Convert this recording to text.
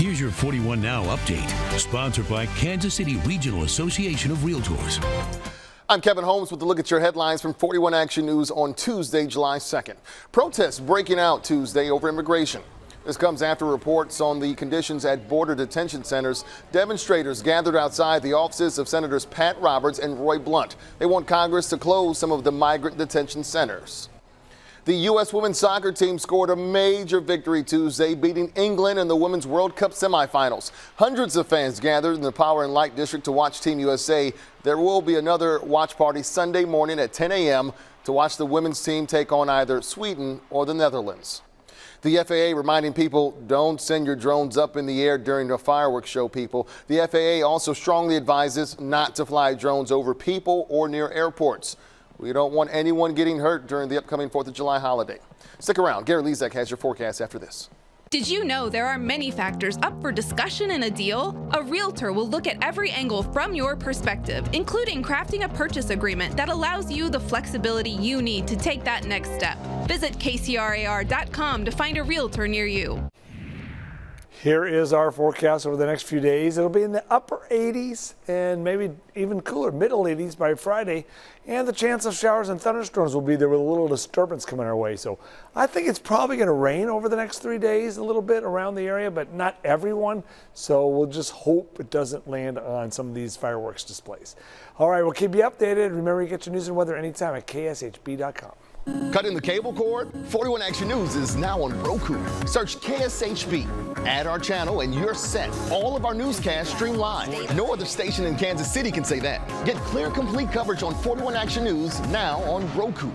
Here's your 41 Now update, sponsored by Kansas City Regional Association of Realtors. I'm Kevin Holmes with a look at your headlines from 41 Action News on Tuesday, July 2nd. Protests breaking out Tuesday over immigration. This comes after reports on the conditions at border detention centers. Demonstrators gathered outside the offices of Senators Pat Roberts and Roy Blunt. They want Congress to close some of the migrant detention centers. The U.S. women's soccer team scored a major victory Tuesday, beating England in the Women's World Cup semifinals. Hundreds of fans gathered in the Power and Light District to watch Team USA. There will be another watch party Sunday morning at 10 a.m. to watch the women's team take on either Sweden or the Netherlands. The FAA reminding people don't send your drones up in the air during the fireworks show, people. The FAA also strongly advises not to fly drones over people or near airports. We don't want anyone getting hurt during the upcoming 4th of July holiday. Stick around. Gary Lezak has your forecast after this. Did you know there are many factors up for discussion in a deal? A realtor will look at every angle from your perspective, including crafting a purchase agreement that allows you the flexibility you need to take that next step. Visit kcrar.com to find a realtor near you. Here is our forecast over the next few days. It'll be in the upper 80s and maybe even cooler, middle 80s by Friday. And the chance of showers and thunderstorms will be there with a little disturbance coming our way. So I think it's probably going to rain over the next three days a little bit around the area, but not everyone. So we'll just hope it doesn't land on some of these fireworks displays. All right, we'll keep you updated. Remember, you get your news and weather anytime at kshb.com. Cutting the cable cord? 41 Action News is now on Roku. Search KSHB. Add our channel and you're set. All of our newscasts stream live. No other station in Kansas City can say that. Get clear, complete coverage on 41 Action News now on Roku.